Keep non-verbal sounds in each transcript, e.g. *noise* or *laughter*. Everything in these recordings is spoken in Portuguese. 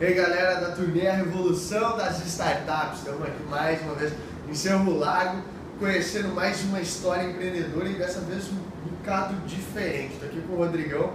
E aí galera da turnê A Revolução das Startups, estamos aqui mais uma vez em Cerro Lago, conhecendo mais uma história empreendedora e dessa vez um bocado diferente. Estou aqui com o Rodrigão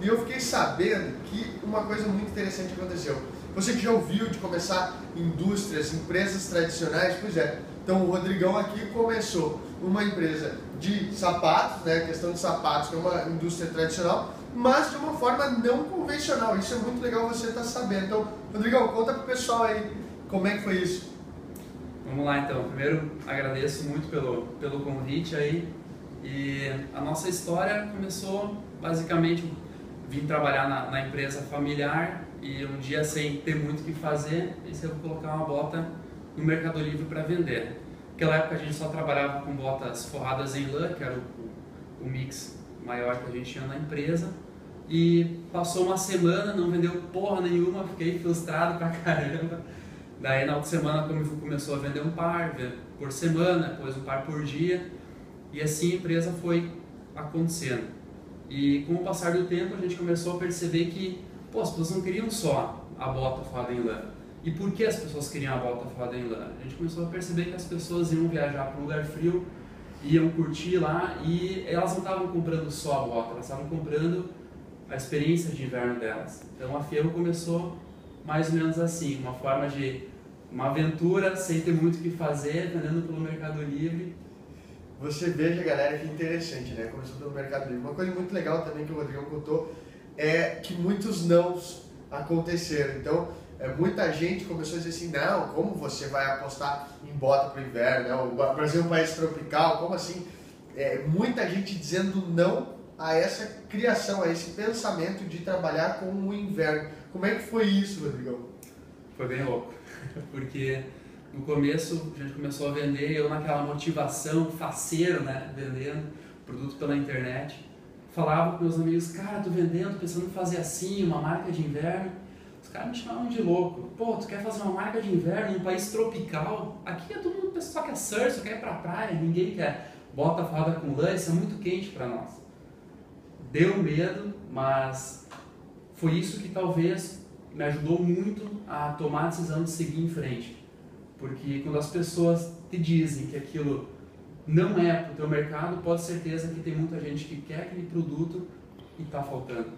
e eu fiquei sabendo que uma coisa muito interessante aconteceu. Você que já ouviu de começar indústrias, empresas tradicionais, pois é. Então o Rodrigão aqui começou uma empresa de sapatos, né, questão de sapatos, que é uma indústria tradicional, mas de uma forma não convencional. Isso é muito legal você estar tá sabendo. Então, Rodrigão, conta pro pessoal aí como é que foi isso. Vamos lá então. Primeiro, agradeço muito pelo, pelo convite aí. E a nossa história começou basicamente vim trabalhar na, na empresa familiar e um dia sem ter muito o que fazer, pensei vou colocar uma bota no Mercado Livre para vender. Naquela época a gente só trabalhava com botas forradas em lã, que era o, o mix maior que a gente tinha na empresa. E passou uma semana, não vendeu porra nenhuma, fiquei frustrado pra *laughs* caramba. Daí na outra semana começou a vender um par por semana, depois um par por dia. E assim a empresa foi acontecendo. E com o passar do tempo a gente começou a perceber que pô, as pessoas não queriam só a bota forrada em lã e por que as pessoas queriam a bota foda em lã? A gente começou a perceber que as pessoas iam viajar para um lugar frio, iam curtir lá e elas não estavam comprando só a bota, elas estavam comprando a experiência de inverno delas. Então a Ferro começou mais ou menos assim, uma forma de uma aventura sem ter muito o que fazer, vendendo pelo Mercado Livre. Você veja, galera, que interessante, né? Começou pelo Mercado Livre. Uma coisa muito legal também que o Rodrigo contou é que muitos nãos aconteceram. Então, é, muita gente começou a dizer assim, não, como você vai apostar em bota para o inverno? Né? O Brasil é um país tropical, como assim? É, muita gente dizendo não a essa criação, a esse pensamento de trabalhar com o inverno. Como é que foi isso, Rodrigão? Foi bem louco, *laughs* porque no começo a gente começou a vender, eu naquela motivação faceiro, né, vendendo produto pela internet, falava com meus amigos, cara, tô vendendo, pensando em fazer assim, uma marca de inverno, os caras me chamavam de louco. Pô, tu quer fazer uma marca de inverno num país tropical? Aqui é todo mundo só quer surf, só quer ir pra praia, ninguém quer bota fada com lã, isso é muito quente para nós. Deu medo, mas foi isso que talvez me ajudou muito a tomar a decisão de seguir em frente. Porque quando as pessoas te dizem que aquilo não é para o teu mercado, pode certeza que tem muita gente que quer aquele produto e está faltando.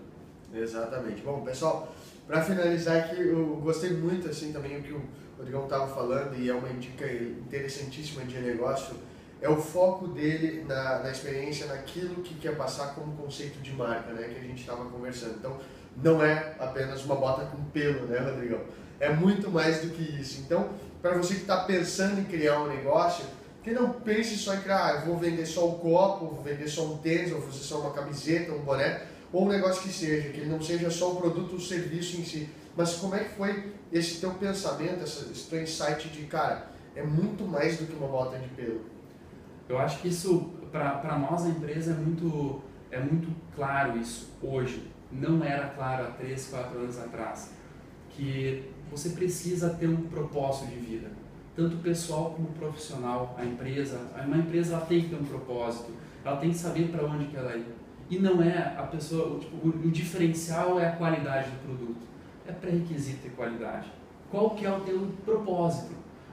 Exatamente. Bom, pessoal, para finalizar aqui, eu gostei muito assim também o que o Rodrigão estava falando e é uma dica interessantíssima de negócio, é o foco dele na, na experiência, naquilo que quer passar como conceito de marca, né, que a gente estava conversando. Então, não é apenas uma bota com pelo, né, Rodrigão? É muito mais do que isso. Então, para você que está pensando em criar um negócio, que não pense só em criar, ah, eu vou vender só o copo, vou vender só um tênis, ou vou fazer só uma camiseta, um boné ou um negócio que seja, que ele não seja só o produto ou o serviço em si. Mas como é que foi esse teu pensamento, esse teu insight de, cara, é muito mais do que uma bota de pelo? Eu acho que isso, para nós, a empresa, é muito, é muito claro isso hoje. Não era claro há 3, 4 anos atrás. Que você precisa ter um propósito de vida, tanto pessoal como profissional. A empresa, uma empresa ela tem que ter um propósito, ela tem que saber para onde que ela ir e não é a pessoa, tipo, o, o, diferencial é a qualidade do produto. É pré-requisito ter qualidade. Qual que é o teu propósito?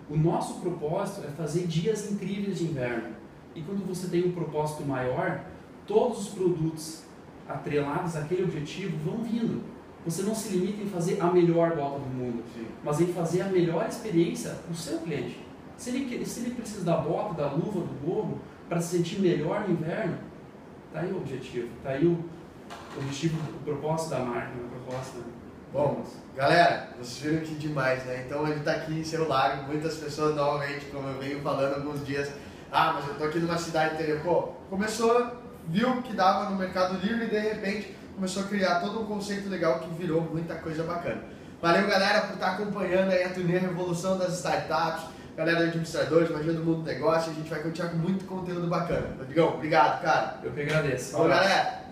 O nosso propósito é fazer dias incríveis de inverno. E quando você tem um propósito maior, todos os produtos atrelados àquele objetivo vão vindo. Você não se limita em fazer a melhor bota do mundo, Sim. mas em fazer a melhor experiência para o seu cliente. Se ele, se ele precisa da bota, da luva, do gorro, para se sentir melhor no inverno, Tá aí o objetivo, tá aí o objetivo, o propósito da marca, a proposta. Bom, galera, vocês viram que demais, né? Então a gente tá aqui em celular, muitas pessoas novamente, como eu venho falando alguns dias, ah, mas eu tô aqui numa cidade interior. Pô, começou, viu que dava no Mercado Livre e de repente começou a criar todo um conceito legal que virou muita coisa bacana. Valeu, galera, por estar acompanhando aí a turnê Revolução das Startups galera administradores, magia do mundo do negócio. A gente vai continuar com muito conteúdo bacana. Rodrigão, obrigado, cara. Eu que agradeço. Valeu, galera.